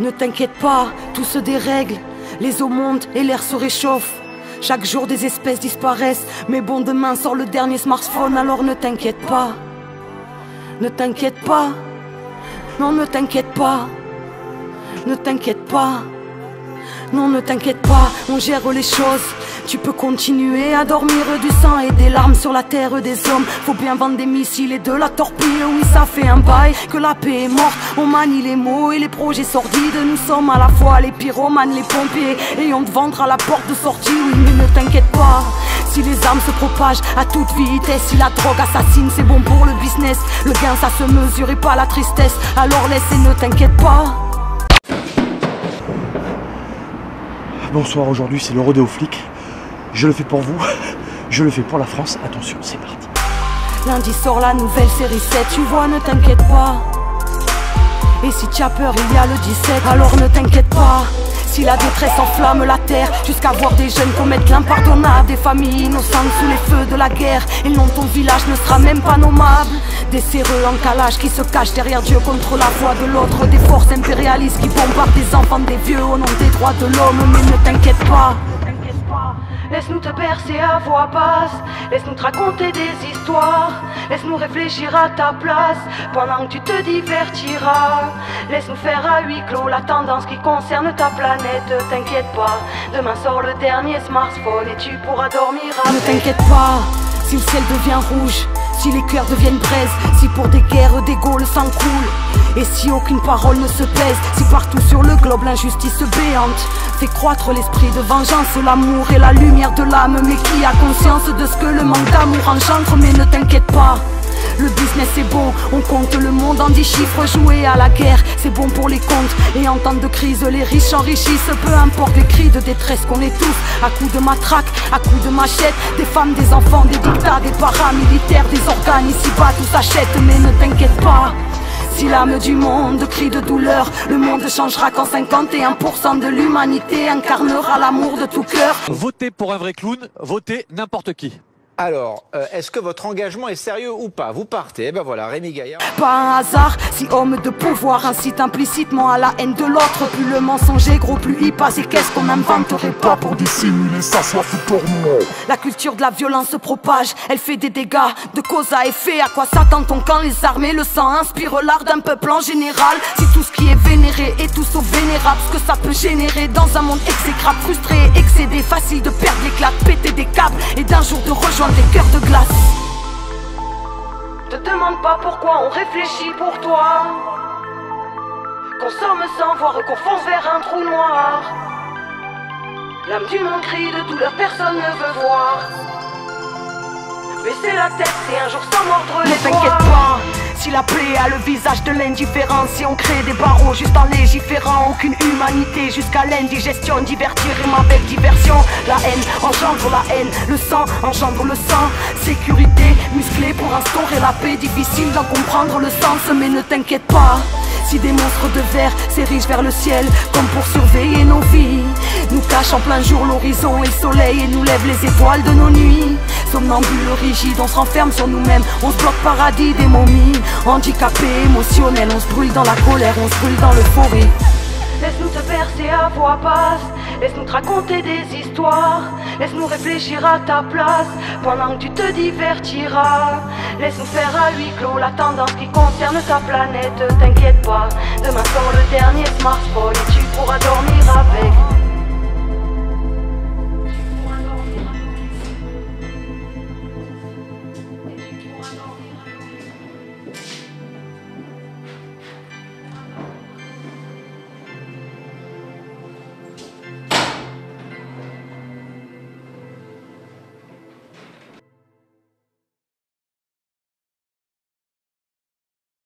Ne t'inquiète pas, tout se dérègle. Les eaux montent et l'air se réchauffe. Chaque jour des espèces disparaissent. Mais bon, demain sort le dernier smartphone, alors ne t'inquiète pas. Ne t'inquiète pas. Non, ne t'inquiète pas. Ne t'inquiète pas. Non, ne t'inquiète pas, on gère les choses. Tu peux continuer à dormir du sang et des larmes sur la terre des hommes. Faut bien vendre des missiles et de la torpille. Oui, ça fait un bail que la paix est morte. On manie les mots et les projets sordides. Nous sommes à la fois les pyromanes, les pompiers. Et on te vendre à la porte de sortie. Oui, mais ne t'inquiète pas. Si les armes se propagent à toute vitesse, si la drogue assassine, c'est bon pour le business. Le gain, ça se mesure et pas la tristesse. Alors laisse et ne t'inquiète pas. Bonsoir, aujourd'hui c'est le rodéo flic. Je le fais pour vous, je le fais pour la France. Attention, c'est parti. Lundi sort la nouvelle série 7, tu vois, ne t'inquiète pas. Et si tu as peur, il y a le 17, alors ne t'inquiète pas. Si la détresse enflamme la terre, jusqu'à voir des jeunes commettre l'impardonnable, des familles innocentes sous les feux de la guerre, et non ton village ne sera même pas nommable. Des séreux en calage qui se cachent derrière Dieu contre la voix de l'autre, des forces impérialistes qui bombardent des enfants, des vieux au nom des droits de l'homme, mais ne t'inquiète pas. Laisse-nous te bercer à voix basse, laisse-nous te raconter des histoires, laisse-nous réfléchir à ta place pendant que tu te divertiras. Laisse-nous faire à huis clos la tendance qui concerne ta planète. T'inquiète pas, demain sort le dernier smartphone et tu pourras dormir avec. Ne t'inquiète pas, si le ciel devient rouge, si les cœurs deviennent braise, si pour des guerres d'ego le sang coule, et si aucune parole ne se pèse, si partout sur le globe l'injustice béante fait croître l'esprit de vengeance, l'amour et la lumière de l'âme, mais qui a conscience de ce que le manque d'amour engendre, mais ne t'inquiète pas. Le business est bon, on compte le monde en dix chiffres. Jouer à la guerre, c'est bon pour les comptes. Et en temps de crise, les riches enrichissent Peu importe les cris de détresse qu'on étouffe. À coups de matraque, à coups de machette. Des femmes, des enfants, des dictats, des paramilitaires Des organes, ici-bas tout s'achète. Mais ne t'inquiète pas. Si l'âme du monde crie de douleur, le monde changera quand 51% de l'humanité incarnera l'amour de tout cœur. Votez pour un vrai clown, votez n'importe qui. Alors, euh, est-ce que votre engagement est sérieux ou pas? Vous partez, ben voilà, Rémi Gaillard. Pas un hasard, si homme de pouvoir incite implicitement à la haine de l'autre, plus le mensonge est gros, plus il passe. Et qu'est-ce qu'on n'inventerait pas pour dissimuler sa soif tourment La culture de la violence se propage, elle fait des dégâts de cause à effet. À quoi s'attend-on quand les armées, le sang inspire l'art d'un peuple en général? Si tout ce qui est vénéré est tout sauf vénérable, ce que ça peut générer dans un monde exécrable, frustré, excédé, facile de perdre l'éclat, péter des câbles et d'un jour de rejoindre des cœurs de glace. Te demande pas pourquoi on réfléchit pour toi. Consomme sans voir qu'on fonce vers un trou noir. L'âme du monde crie de douleur, personne ne veut voir. Baisser la tête, c'est un jour sans mordre les t'inquiète pas. Si la plaie a le visage de l'indifférence, si on crée des barreaux juste en légiférant, aucune humanité jusqu'à l'indigestion, divertir rime avec diversion. La haine engendre la haine, le sang engendre le sang. Sécurité musclée pour instaurer la paix, difficile d'en comprendre le sens, mais ne t'inquiète pas. Si des monstres de verre s'érigent vers le ciel comme pour surveiller nos vies, nous cachent en plein jour l'horizon et le soleil et nous lèvent les étoiles de nos nuits. Somnambule rigide, on se renferme sur nous-mêmes, on se bloque paradis des momies. Handicapé, émotionnel, on se brûle dans la colère, on se brûle dans l'euphorie. Laisse-nous te bercer à voix basse, laisse-nous te raconter des histoires, laisse-nous réfléchir à ta place pendant que tu te divertiras. Laisse-nous faire à huis clos la tendance qui concerne ta planète. T'inquiète pas, demain sort le dernier smartphone et tu pourras dormir avec.